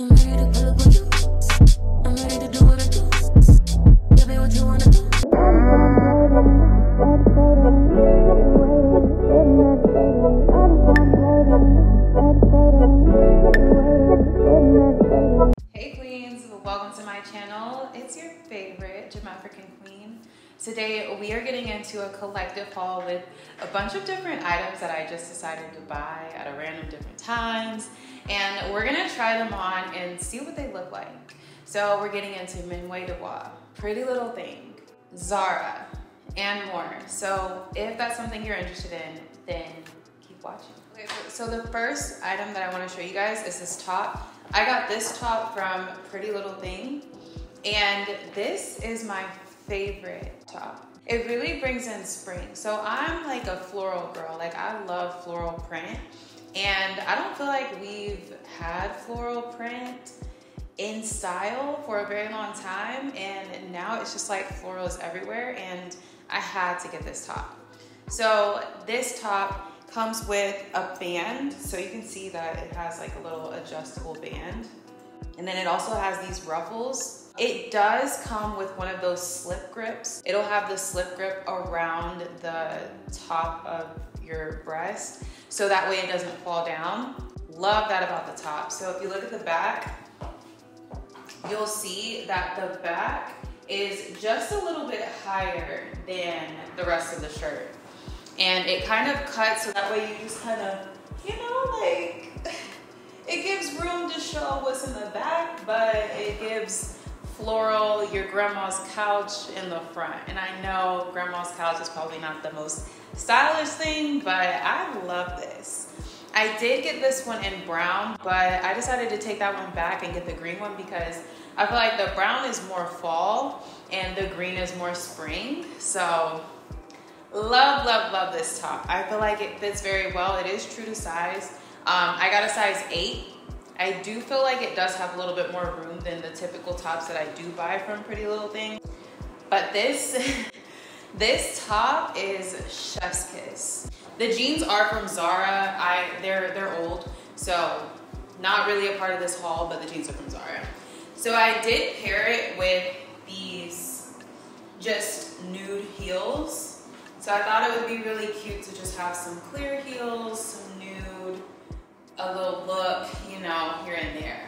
Hey queens, welcome to my channel. It's your favorite Jamafrican queen. Today we are getting into a collective haul with a bunch of different items that I just decided to buy at a random different times. And we're gonna try them on and see what they look like. So we're getting into Manière De Voir, Pretty Little Thing, Zara, and more. So if that's something you're interested in, then keep watching. Okay, so so the first item that I wanna show you guys is this top. I got this top from Pretty Little Thing, and this is my favorite top. It really brings in spring. So I'm like a floral girl. Like I love floral print. And I don't feel like we've had floral print in style for a very long time. And now it's just like florals everywhere. And I had to get this top. So this top comes with a band. So you can see that it has like a little adjustable band. And then it also has these ruffles. It does come with one of those slip grips. It'll have the slip grip around the top of your breast so that way it doesn't fall down. Love that about the top. So if you look at the back, you'll see that the back is just a little bit higher than the rest of the shirt. And it kind of cuts so that way you just kind of, you know, like, it gives room to show what's in the back, but it gives floral, your grandma's couch in the front. And I know grandma's couch is probably not the most stylish thing, but I love this. I did get this one in brown, but I decided to take that one back and get the green one because I feel like the brown is more fall and the green is more spring. So love, love, love this top. I feel like it fits very well. It is true to size. Um, I got a size eight. I do feel like it does have a little bit more room than the typical tops that I do buy from Pretty Little Thing. But this, this top is chef's kiss. The jeans are from Zara. I they're they're old, so not really a part of this haul, but the jeans are from Zara. So I did pair it with these just nude heels. So I thought it would be really cute to just have some clear heels, some a little look, you know, here and there.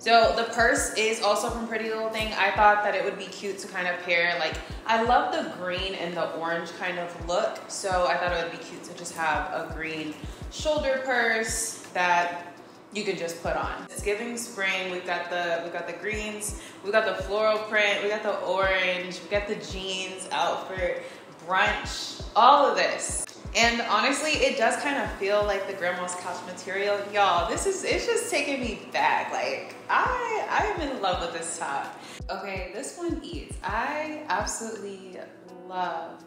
So the purse is also from Pretty Little Thing. I thought that it would be cute to kind of pair, like, I love the green and the orange kind of look. So I thought it would be cute to just have a green shoulder purse that you can just put on. It's giving spring. We've got the we've got the greens, we've got the floral print, we got the orange, we got the jeans outfit, brunch, all of this. And honestly, it does kind of feel like the grandma's couch material. Y'all, this is, it's just taking me back. Like, I, I am in love with this top. Okay, this one eats. I absolutely love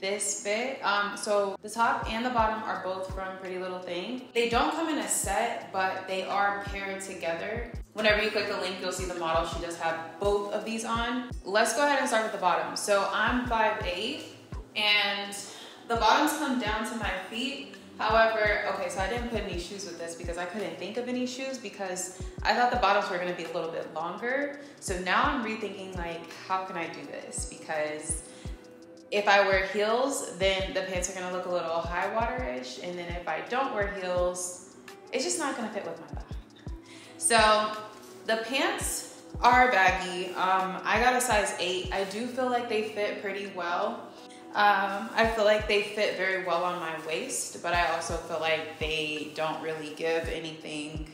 this fit. Um, so the top and the bottom are both from Pretty Little Thing. They don't come in a set, but they are paired together. Whenever you click the link, you'll see the model. She does have both of these on. Let's go ahead and start with the bottom. So I'm 5'8", and the bottoms come down to my feet. However, okay, so I didn't put any shoes with this because I couldn't think of any shoes because I thought the bottoms were gonna be a little bit longer. So now I'm rethinking like, how can I do this? Because if I wear heels, then the pants are gonna look a little high water-ish. And then if I don't wear heels, it's just not gonna fit with my body. So the pants are baggy. Um, I got a size eight. I do feel like they fit pretty well. Um, I feel like they fit very well on my waist, but I also feel like they don't really give anything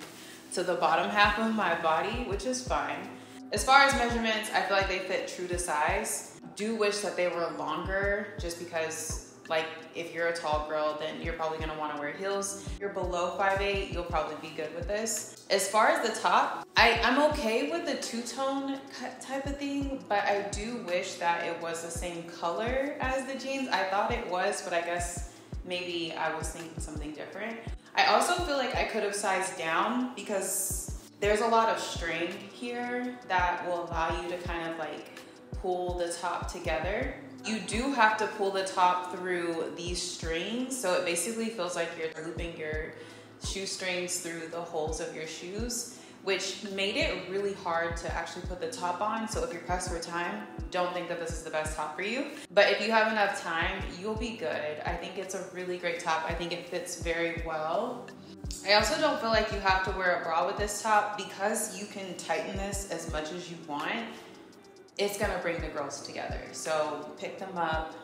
to the bottom half of my body, which is fine. As far as measurements, I feel like they fit true to size. Do wish that they were longer just because like if you're a tall girl, then you're probably gonna wanna wear heels. If you're below 5'8", you'll probably be good with this. As far as the top, I, I'm okay with the two-tone type of thing, but I do wish that it was the same color as the jeans. I thought it was, but I guess maybe I was thinking something different. I also feel like I could have sized down because there's a lot of string here that will allow you to kind of like pull the top together. You do have to pull the top through these strings. So it basically feels like you're looping your shoestrings through the holes of your shoes, which made it really hard to actually put the top on. So if you're pressed for time, don't think that this is the best top for you. But if you have enough time, you'll be good. I think it's a really great top. I think it fits very well. I also don't feel like you have to wear a bra with this top because you can tighten this as much as you want. It's gonna bring the girls together. So pick them up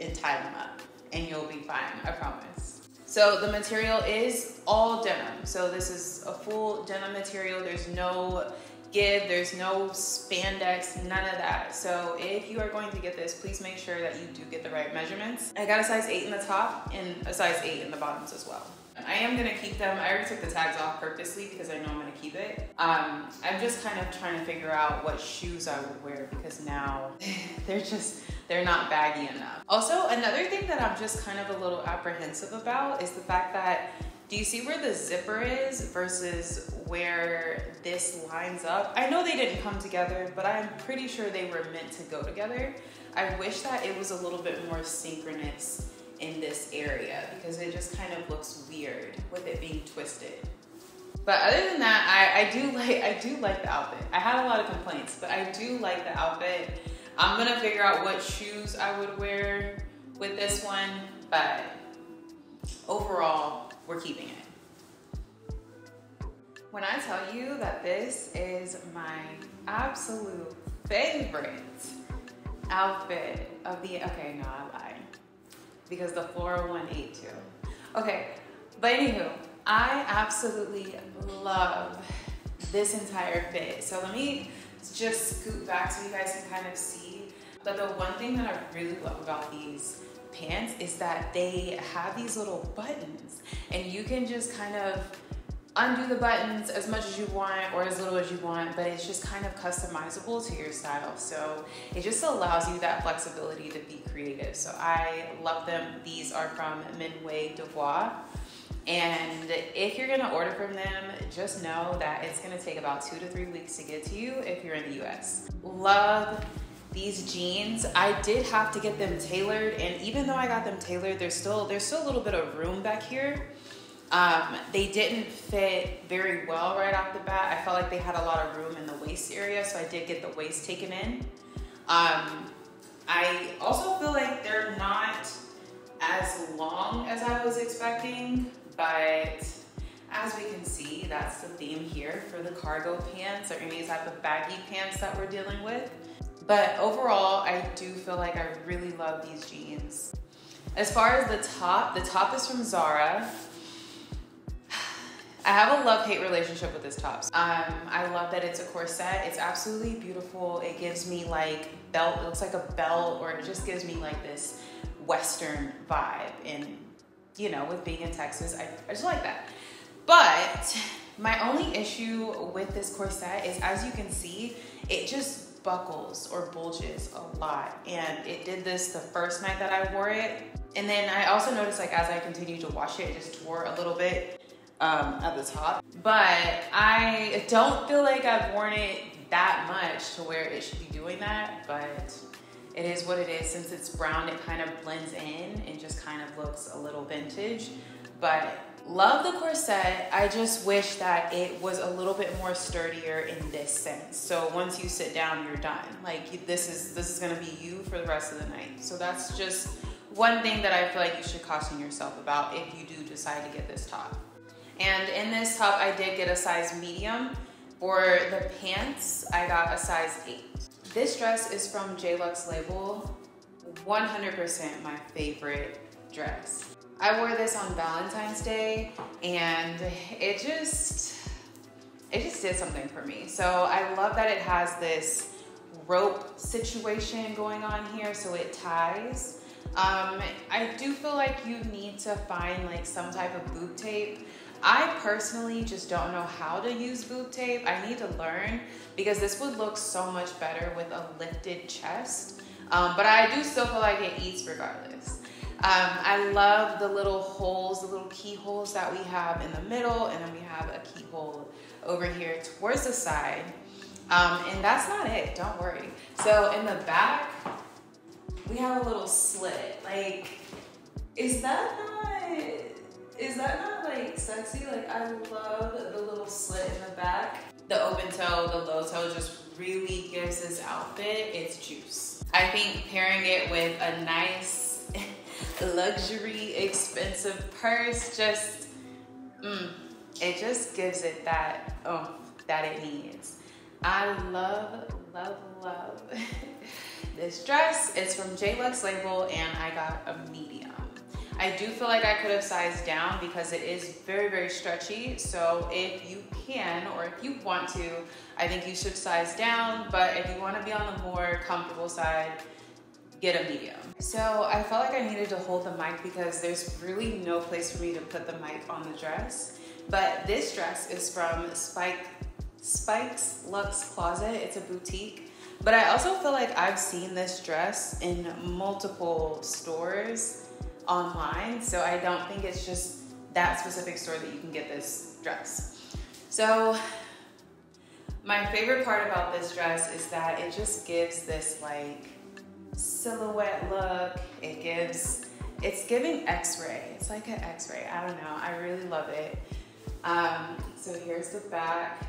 and tie them up and you'll be fine, I promise. So the material is all denim. So this is a full denim material. There's no give, there's no spandex, none of that. So if you are going to get this, please make sure that you do get the right measurements. I got a size eight in the top and a size eight in the bottoms as well. I am gonna keep them. I already took the tags off purposely because I know I'm gonna keep it. Um, I'm just kind of trying to figure out what shoes I would wear because now they're just, they're not baggy enough. Also, another thing that I'm just kind of a little apprehensive about is the fact that do you see where the zipper is versus where this lines up? I know they didn't come together, but I'm pretty sure they were meant to go together. I wish that it was a little bit more synchronous in this area because it just kind of looks weird with it being twisted. But other than that, I, I do like I do like the outfit. I had a lot of complaints, but I do like the outfit. I'm gonna figure out what shoes I would wear with this one, but overall, we're keeping it. When I tell you that this is my absolute favorite outfit of the, okay, no, I lied. Because the floral oh one ate too. Okay, but anywho, I absolutely love this entire fit. So let me just scoot back so you guys can kind of see. But the one thing that I really love about these pants is that they have these little buttons and you can just kind of undo the buttons as much as you want or as little as you want, but it's just kind of customizable to your style. So it just allows you that flexibility to be creative. So I love them. These are from Manière De Voir. And if you're gonna order from them, just know that it's gonna take about two to three weeks to get to you if you're in the US. Love these jeans. I did have to get them tailored, and even though I got them tailored, there's still there's still a little bit of room back here. Um, they didn't fit very well right off the bat. I felt like they had a lot of room in the waist area, so I did get the waist taken in. Um, I also feel like they're not as long as I was expecting, but as we can see, that's the theme here for the cargo pants or any type of baggy pants that we're dealing with. But overall, I do feel like I really love these jeans. As far as the top, the top is from Zara. I have a love-hate relationship with this top. Um, I love that it's a corset. It's absolutely beautiful. It gives me like belt, it looks like a belt, or it just gives me like this Western vibe. And you know, with being in Texas, I, I just like that. But my only issue with this corset is as you can see, it just buckles or bulges a lot. And it did this the first night that I wore it. And then I also noticed like as I continued to wash it, it just tore a little bit um, at the top. But I don't feel like I've worn it that much to where it should be doing that, but it is what it is. Since it's brown, it kind of blends in and just kind of looks a little vintage. But love the corset. I just wish that it was a little bit more sturdier in this sense. So once you sit down, you're done. Like this is this is gonna be you for the rest of the night. So that's just one thing that I feel like you should caution yourself about if you do decide to get this top. And in this top, I did get a size medium. For the pants, I got a size eight. This dress is from JLux Label. 100% my favorite dress. I wore this on Valentine's Day and it just, it just did something for me. So I love that it has this rope situation going on here so it ties. Um, I do feel like you need to find like some type of boot tape. I personally just don't know how to use boob tape. I need to learn because this would look so much better with a lifted chest. Um, but I do still feel like it eats regardless. Um, I love the little holes, the little keyholes that we have in the middle, and then we have a keyhole over here towards the side. Um, and that's not it, don't worry. So in the back, we have a little slit. Like, is that not, is that not sexy. Like I love the little slit in the back. The open toe, the low toe just really gives this outfit its juice. I think pairing it with a nice luxury expensive purse just mm, it just gives it that oh that it needs. I love, love, love this dress. It's from J Lux label and I got a medium. I do feel like I could have sized down because it is very, very stretchy. So if you can, or if you want to, I think you should size down. But if you want to be on the more comfortable side, get a medium. So I felt like I needed to hold the mic because there's really no place for me to put the mic on the dress. But this dress is from Spike Spike's Luxe Closet. It's a boutique. But I also feel like I've seen this dress in multiple stores online. So I don't think it's just that specific store that you can get this dress. So my favorite part about this dress is that it just gives this like silhouette look. It gives, it's giving x-ray. It's like an x-ray. I don't know. I really love it. Um, so here's the back.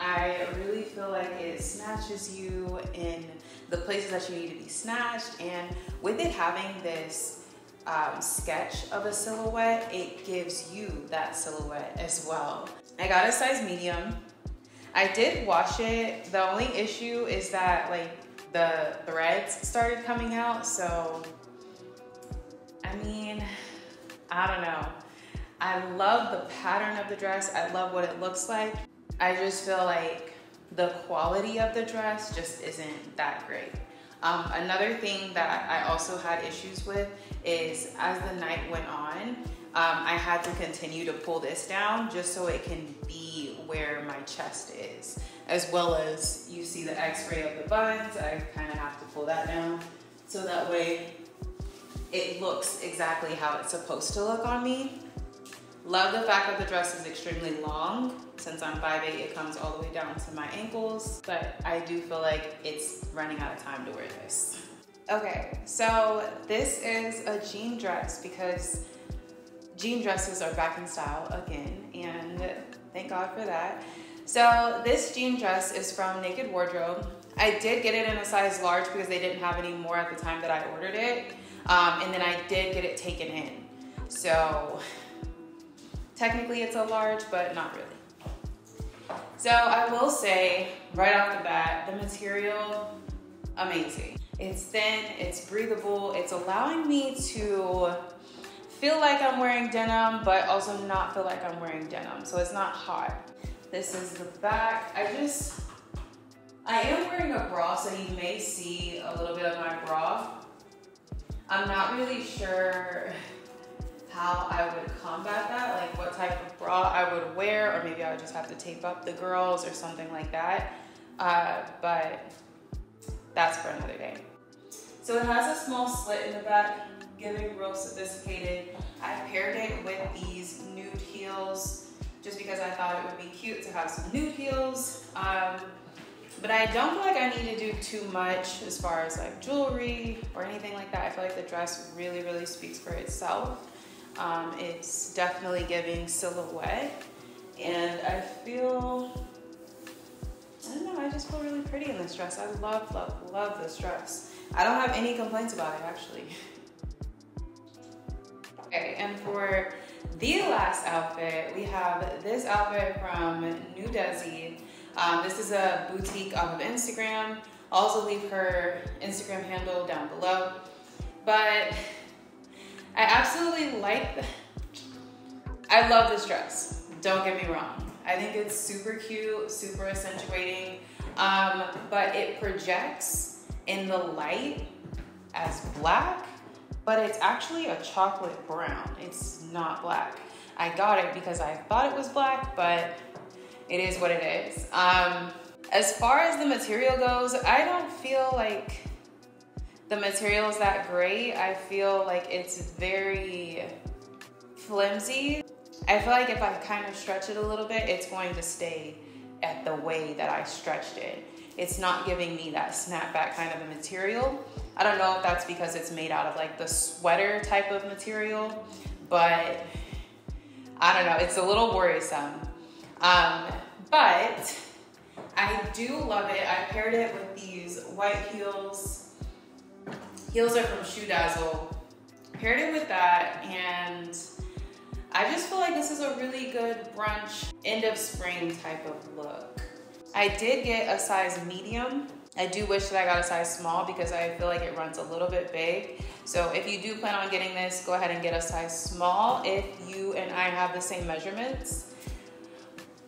I really feel like it snatches you in the places that you need to be snatched. And with it having this um, sketch of a silhouette, it gives you that silhouette as well. I got a size medium. I did wash it. The only issue is that like the threads started coming out. So, I mean, I don't know. I love the pattern of the dress. I love what it looks like. I just feel like the quality of the dress just isn't that great. Um, another thing that I also had issues with is as the night went on, um, I had to continue to pull this down just so it can be where my chest is. As well as you see the x-ray of the buns, I kind of have to pull that down so that way it looks exactly how it's supposed to look on me. Love the fact that the dress is extremely long. Since I'm 5'8", it comes all the way down to my ankles, but I do feel like it's running out of time to wear this. Okay, so this is a jean dress because jean dresses are back in style again, and thank God for that. So this jean dress is from Naked Wardrobe. I did get it in a size large because they didn't have any more at the time that I ordered it. Um, and then I did get it taken in. So Technically it's a large, but not really. So I will say right off the bat, the material, amazing. It's thin, it's breathable, it's allowing me to feel like I'm wearing denim, but also not feel like I'm wearing denim. So it's not hot. This is the back. I just, I am wearing a bra, so you may see a little bit of my bra. I'm not really sure how I would combat that, like what type of bra I would wear, or maybe I would just have to tape up the girls or something like that. Uh, but that's for another day. So it has a small slit in the back, giving real sophisticated. I paired it with these nude heels just because I thought it would be cute to have some nude heels. Um, but I don't feel like I need to do too much as far as like jewelry or anything like that. I feel like the dress really, really speaks for itself. Um, it's definitely giving silhouette. And I feel, I don't know, I just feel really pretty in this dress. I love, love, love this dress. I don't have any complaints about it actually. Okay, and for the last outfit, we have this outfit from Nudesii. Um, this is a boutique off of Instagram. I'll also leave her Instagram handle down below. But I absolutely like, I love this dress. Don't get me wrong. I think it's super cute, super accentuating, um, but it projects in the light as black, but it's actually a chocolate brown. It's not black. I got it because I thought it was black, but it is what it is. Um, as far as the material goes, I don't feel like the material is that great. I feel like it's very flimsy. I feel like if I kind of stretch it a little bit, it's going to stay at the way that I stretched it. It's not giving me that snapback kind of a material. I don't know if that's because it's made out of like the sweater type of material, but I don't know, it's a little worrisome. Um, but I do love it. I paired it with these white heels. Heels are from ShoeDazzle. Paired it with that and I just feel like this is a really good brunch, end of spring type of look. I did get a size medium. I do wish that I got a size small because I feel like it runs a little bit big. So if you do plan on getting this, go ahead and get a size small if you and I have the same measurements.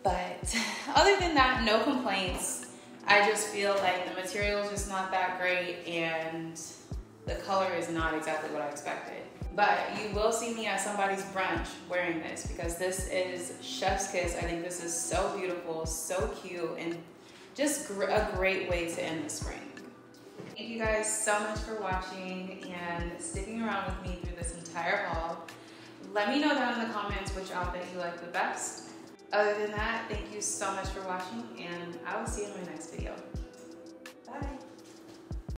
But other than that, no complaints. I just feel like the material is just not that great and the color is not exactly what I expected. But you will see me at somebody's brunch wearing this because this is Chef's Kiss. I think this is so beautiful, so cute, and just a great way to end the spring. Thank you guys so much for watching and sticking around with me through this entire haul. Let me know down in the comments which outfit you like the best. Other than that, thank you so much for watching and I will see you in my next video.